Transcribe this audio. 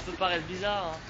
Ça peut paraître bizarre. Hein.